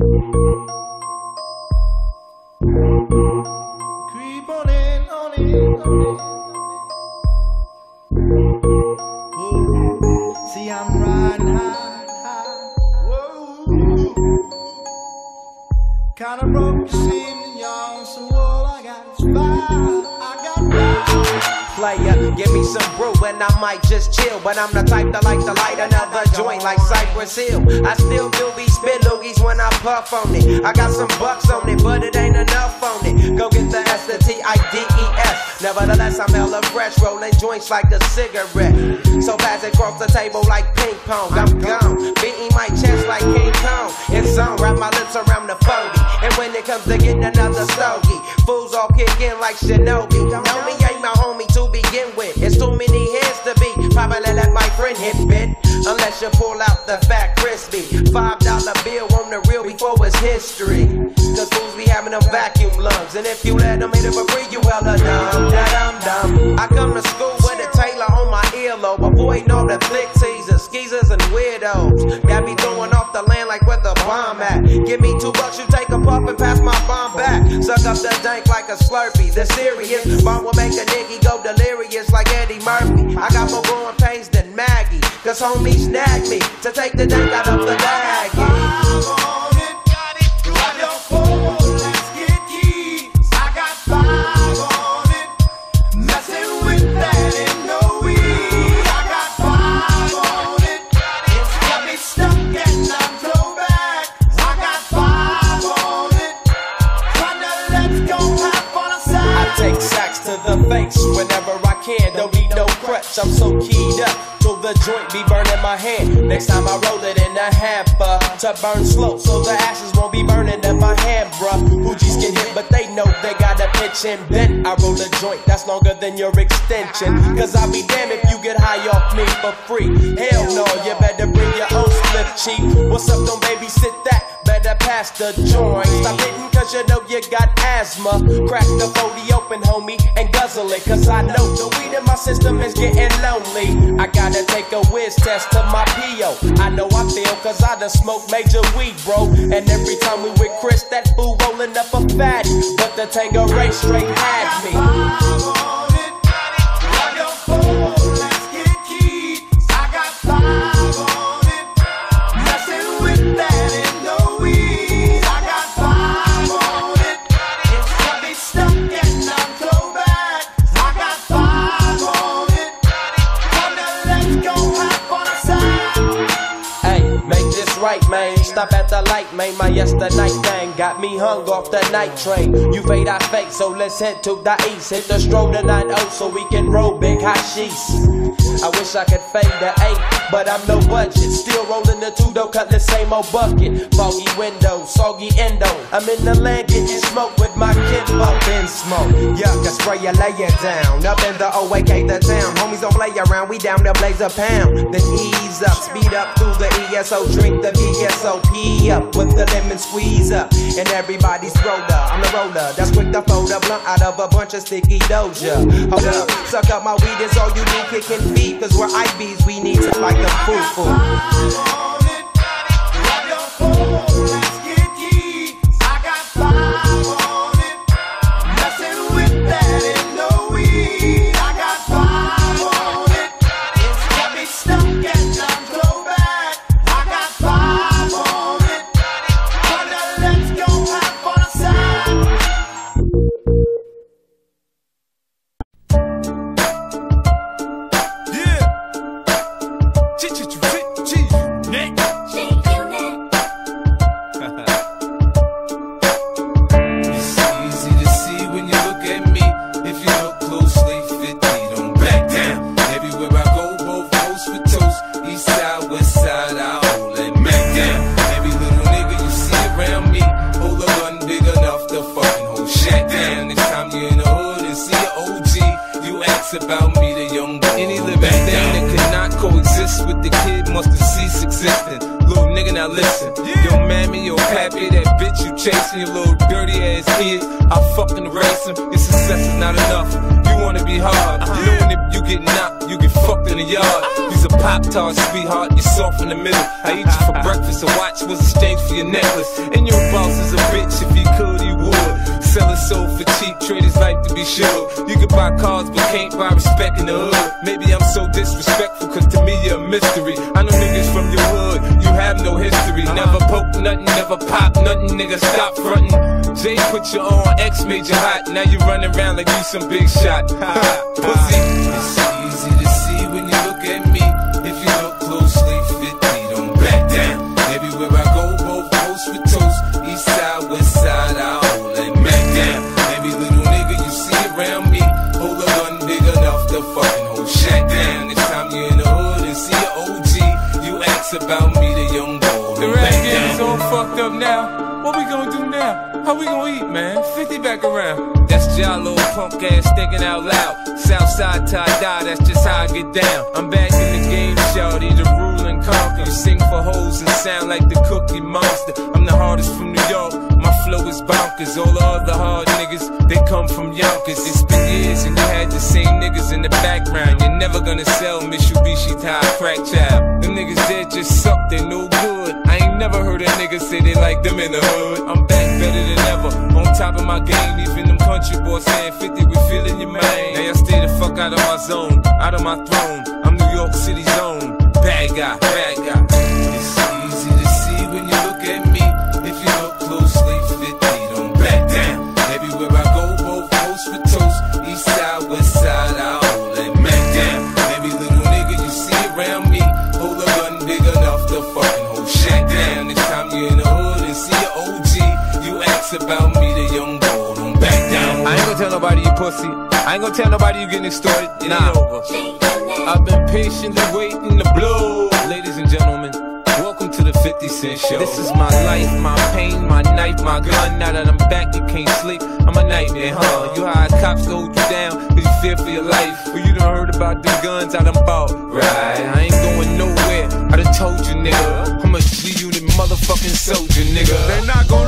Creep on in, on in, on in. See, I'm riding high, high. Kinda broke this evening, y'all. So all I got is five. Player. Give me some brew and I might just chill. But I'm the type that like to light another joint like Cypress Hill. I still do be spit loogies when I puff on it. I got some bucks on it, but it ain't enough on it. Go get the S, the T, I, D, E, S. Nevertheless, I'm hella fresh, rolling joints like a cigarette. So pass it across the table like ping pong. I'm gone, beating my chest like King Kong. It's on, wrap my lips around the 40. And when it comes to getting another stogie, fools all kick in like Shinobi. Know me be. Probably let my friend hit bit. Unless you pull out the fat crispy. Five dollar bill on the real before it's history. Cause fools be having them vacuum lungs. And if you let them hit it for free, you hella dumb. I come to school with a Taylor on my earlobe. Avoiding all the flick teasers, skeezers, and weirdos. Got me throwing off the land like where the bomb at. Give me two bucks, you take a puff and pass my bomb back. Suck up the dank like a slurpee. The serious bomb will make a nigga go delirious like Eddie Murphy. I got more Maggie. Cause homies snagged me to take the dank out of the bag. Five on it. Grab your phone, let's get keys. I got five on it. Messing with that ain't no weed. I got five on it. It's got me stuck and I'm throwback. I got five on it. Kinda let's go have fun I take sacks to the face whenever I can. Don't need no crutch, I'm so. Till the joint be burning my hand. Next time I roll it in a hamper to burn slow, so the ashes won't be burning in my hand, bruh. Hoogies get hit, but they know they got a pitch and bent. I roll a joint that's longer than your extension. Cause I'll be damned if you get high off me for free. Hell no, you better bring your own slip cheap. What's up, don't babysit that? Better pass the joint. Stop hitting cause you know you got asthma. Crack the 40 open, homie, and guzzle it. Cause I know the weed in my system is getting lonely. I gotta take a whiz test to my PO. I know I feel cause I done smoked major weed, bro. And every time we with Chris, that fool rolling up a fatty. But the Tanqueray straight had me. Stop at the light, man. My yesterday thing got me hung off the night train. You fade, I fake, so let's head to the east. Hit the stroll to 9 so we can roll big sheets. I wish I could fade the 8, but I'm no budget. Still rolling the two though, cut the same old bucket. Foggy window, soggy endo. I'm in the land getting smoke with my kid Up in smoke, yuck, I spray you, lay down. Up in the OAK, the town. Homies don't play around, we down to blaze a pound. Then ease up, speed up through the ESO, drink the VSOP up with the lemon squeeze up. And everybody's roller, I'm the roller. That's quick to fold a blunt out of a bunch of sticky doja. Hold up, suck up my weed, is all you need, kicking feet. Cause we're IBs, we need to like them foo foo. Shit down. Next time you're in the hood and see an OG, you ask about me, the young boy. Any living thing that cannot coexist with the kid must have ceased existing. Little nigga, now listen. Yo, mammy, yo, pappy, that bitch you chasing, your little dirty ass kid. I fucking erase him. Your success is not enough. You wanna be hard. Knowing you get knocked, you get fucked in the yard. You These are Pop Tarts, sweetheart, you're soft in the middle. I eat you for breakfast, a watch was exchange for your necklace. And your boss is a bitch, if he could, he would. Sell a soul for cheap, traders like to be sure. You can buy cars, but can't buy respect in the hood. Maybe I'm so disrespectful, cause to me you're a mystery. I know niggas from your hood, have no history. Never poke nothing, never pop nothing, nigga, stop frontin'. Jay put you on, X made you hot. Now you running around like you some big shot. Pussy. It's easy to see when you look at me. If you look closely, 50, don't back down. Everywhere I go, both coast for toast. East side, west side, I hold and back down. Every little nigga you see around me, hold a gun big enough to fucking hold Shaq down. It's time you in the hood and see an OG. You ask about me, fucked up now. What we gonna do now? How we gonna eat, man? 50 back around. That's Jalo, punk ass thinking out loud. Southside tie dye, that's just how I get down. I'm back in the game, shawty, the rule and conquer. You sing for hoes and sound like the cookie monster. Is bonkers. All the other hard niggas, they come from Yonkers. It's been years and you had the same niggas in the background. You're never gonna sell Mitsubishi tie crack child. Them niggas there just suck, they no good. I ain't never heard a nigga say they like them in the hood. I'm back better than ever, on top of my game. Even them country boys saying 50, we feeling your man. Now y'all stay the fuck out of my zone, out of my throne. I'm New York City's own. Bad guy, bad guy. Pussy. I ain't gonna tell nobody you getting extorted. It over. I've been patiently waiting to blow. Ladies and gentlemen, welcome to the 50 Cent Show. This is my life, my pain, my knife, my gun. Now that I'm back, you can't sleep. I'm a nightmare, huh? You high cops hold you down, cause you fear for your life. But you done heard about the guns I done bought. Right, I ain't going nowhere. I done told you, nigga. I'm a G unit motherfucking soldier, nigga. They're not gonna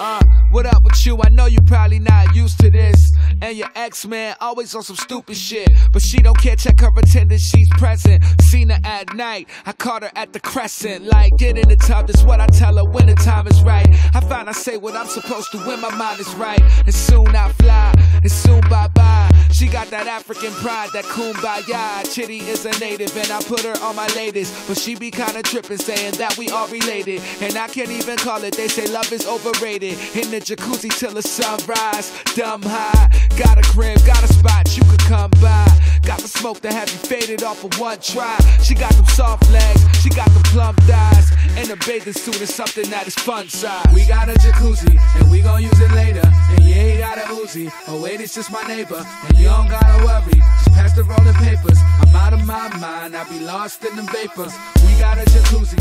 Uh, what up with you? I know you probably not used to this. And your ex man always on some stupid shit. But she don't care, check her attendance, she's present. Seen her at night, I caught her at the crescent. Like, get in the tub, that's what I tell her when the time is right. I find I say what I'm supposed to when my mind is right. And soon I fly, and soon bye bye. She got that African pride, that kumbaya. Chitty is a native, and I put her on my latest. But she be kinda tripping, saying that we all related. And I can't even call it, they say love is overrated. In the jacuzzi till the sunrise, dumb high. Got a crib, got a spot, you could come by. Got the smoke that have you faded off of one try. She got them soft legs, she got the plump thighs. And a bathing suit is something that is fun size. We got a jacuzzi, and we gon' use it later. And you ain't got a Uzi. Oh, wait, it's just my neighbor. And you don't gotta worry, just pass the rolling papers. I'm out of my mind, I be lost in the vapors. We got a jacuzzi,